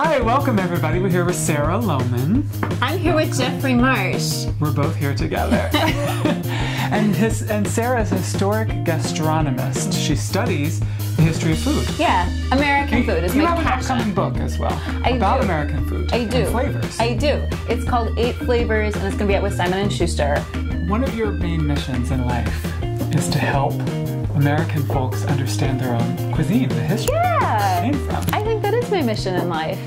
Hi, welcome everybody. We're here with Sarah Lohman. I'm here with Jeffrey Marsh. We're both here together. and his and Sarah's a historic gastronomist. She studies the history of food. Yeah, American food is you my have an passion. upcoming book as well I about do. American food. I do. And flavors. I do. It's called Eight Flavors, and it's going to be out with Simon and Schuster. One of your main missions in life is to help American folks understand their own cuisine, the history it Yeah, came from, I think that is my mission in life.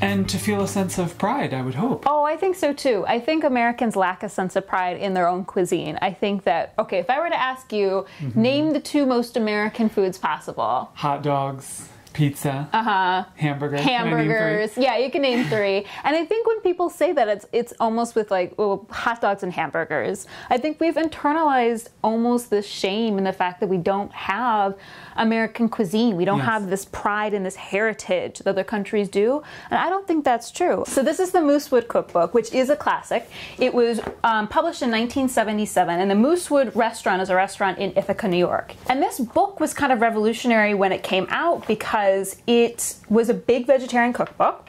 and to feel a sense of pride. I would hope. Oh, I think so too. I think Americans lack a sense of pride in their own cuisine. I think that, okay, if I were to ask you, Mm-hmm. name the two most American foods possible. Hot dogs, pizza, Uh-huh. hamburgers. Can I name three? Hamburgers. Yeah, you can name three. And I think when people say that, it's it's almost with like well, hot dogs and hamburgers. I think we've internalized almost this shame in the fact that we don't have American cuisine. We don't Yes. have this pride and this heritage that other countries do. And I don't think that's true. So this is the Moosewood Cookbook, which is a classic. It was um, published in 1977, and the Moosewood Restaurant is a restaurant in Ithaca, New York. And this book was kind of revolutionary when it came out because it was a big vegetarian cookbook.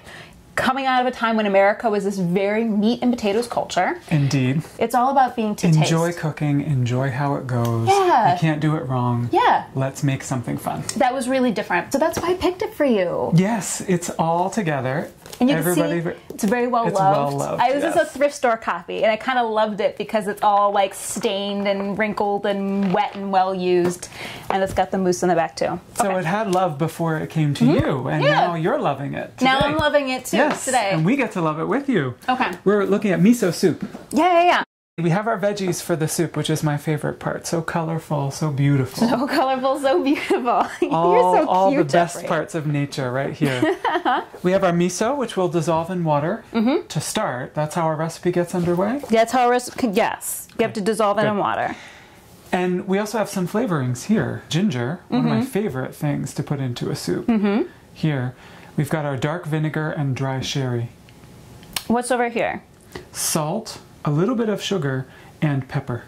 Coming out of a time when America was this very meat and potatoes culture, Indeed. it's all about being to Enjoy taste. cooking, enjoy how it goes. Yeah. You can't do it wrong. Yeah. Let's make something fun. That was really different. So that's why I picked it for you. Yes, it's all together. And you Everybody can see it's very well it's loved. well loved, I this is a thrift store copy, and I kind of loved it because it's all like stained and wrinkled and wet and well used, and it's got the moose in the back too. So Okay. it had love before it came to you, and Mm-hmm. Yeah. now you're loving it. now. I'm loving it too Yes, today. and we get to love it with you. okay. We're looking at miso soup. Yeah, yeah, yeah. We have our veggies for the soup, which is my favorite part. So colorful, so beautiful. So colorful, so beautiful. all, You're so cute. all the best parts of nature right here. we have our miso, which will dissolve in water Mm-hmm. to start. That's how our recipe gets underway. That's how it's. Yes, you have to dissolve it Good. in water. And we also have some flavorings here. Ginger, one Mm-hmm. of my favorite things to put into a soup. Here, we've got our dark vinegar and dry sherry. What's over here? Salt, a little bit of sugar, and pepper.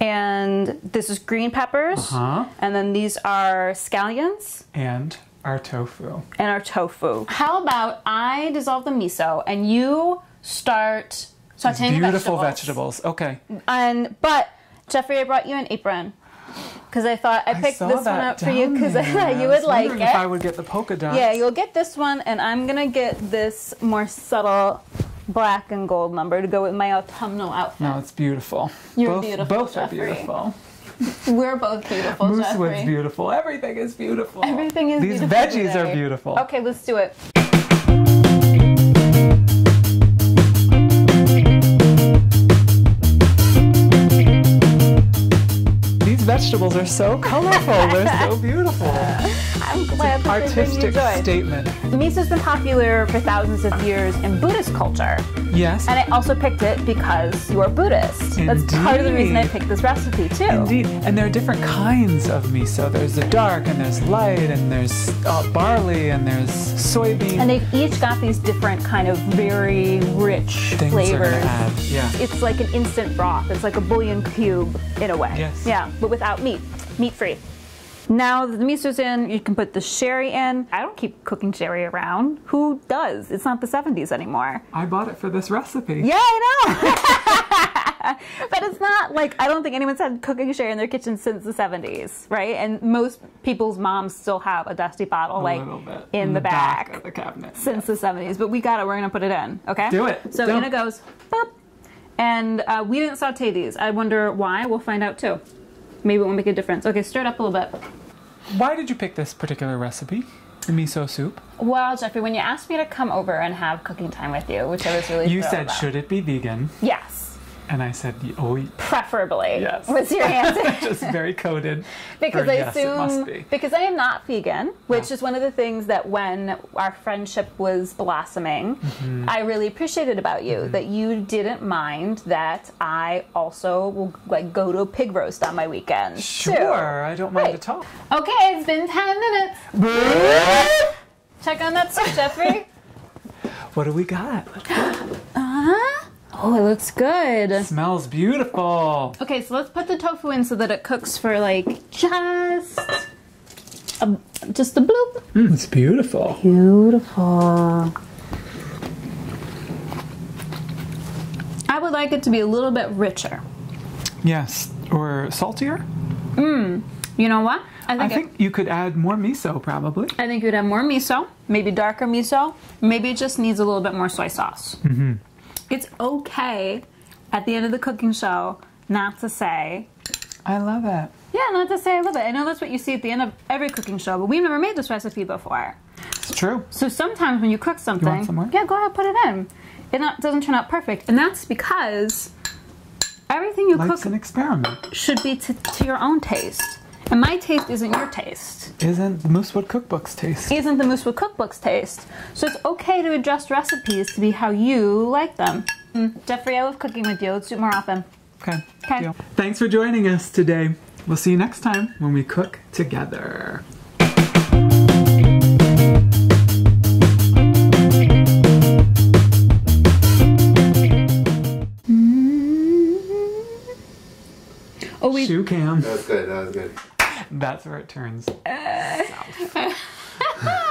And this is green peppers, Huh? and then these are scallions. And our tofu. and our tofu. How about I dissolve the miso and you start sauteing the Beautiful vegetables. vegetables. Okay. And but Jeffrey, I brought you an apron because I thought I picked saw this one up for you because I there. thought you I would was like wondering If I would get the polka dots. Yeah, you'll get this one, and I'm gonna get this more subtle black and gold number to go with my autumnal outfit. No, it's beautiful. You're both, beautiful, Both are beautiful. We're both beautiful, Moosewood's beautiful. Everything is beautiful. Everything is These beautiful veggies today. are beautiful. Okay, let's do it. Vegetables are so colorful. They're so beautiful. I'm glad that they bring Artistic joy. statement. Miso's been popular for thousands of years in Buddhist culture. Yes. And I also picked it because you're Buddhist. That's part of the reason I picked this recipe too. Indeed, and there are different kinds of miso. There's the dark, and there's light, and there's uh, barley, and there's soybean. And they've each got these different kind of very rich things flavors. add. Yeah. It's like an instant broth. It's like a bouillon cube in a way. Yes. Yeah, but without meat, meat free. Now that the miso's in, you can put the sherry in. I don't keep cooking sherry around. Who does? It's not the 70s anymore. I bought it for this recipe. Yeah, I know. but it's not like I don't think anyone's had cooking sherry in their kitchen since the 70s, right? And most people's moms still have a dusty bottle A like bit in, the, back, of the cabinet. since the 70s. But we got it. We're gonna put it in. Okay. Do it. So in it goes. Boop. And uh, we didn't saute these. I wonder why. We'll find out too. Maybe it won't make a difference. Okay, stir it up a little bit. Why did you pick this particular recipe? The miso soup. Well, Jeffrey, when you asked me to come over and have cooking time with you, which I was really You said, about. should it be vegan? yes, And I said, oh, preferably. Yes. Was your answer? just very coded. because I yes, assume be. because I am not vegan, which Yeah. is one of the things that when our friendship was blossoming, Mm-hmm. I really appreciated about you that you didn't mind that I also will like go to a pig roast on my weekends. too. Sure, I don't mind Right. at all. Okay, it's been ten minutes. Check on that Jeffrey. What do we got? Oh, it looks good. It smells beautiful. Okay, so let's put the tofu in so that it cooks for like just a, just a bloop. Mm, it's beautiful. Beautiful. I would like it to be a little bit richer. Yes, or saltier. Mmm. You know what? I think, I think it, you could add more miso, probably. I think you'd add more miso, maybe darker miso. Maybe it just needs a little bit more soy sauce. Mm-hmm. It's okay at the end of the cooking show not to say, I love it. yeah, not to say I love it. I know that's what you see at the end of every cooking show, but we've never made this recipe before. It's true. So sometimes when you cook something, some more? yeah, go ahead, put it in. It not, doesn't turn out perfect, and that's because everything you Life's cook an experiment. should be to, to your own taste. And my taste isn't your taste. Isn't the Moosewood Cookbook's taste? Isn't the Moosewood Cookbook's taste. So it's okay to adjust recipes to be how you like them. Mm, Jeffrey, I love cooking with you. Let's do it more often. Okay. Okay. deal. Thanks for joining us today. We'll see you next time when we cook together. Oh, we Shoe cam. That was good. That was good. That's where it turns. Uh.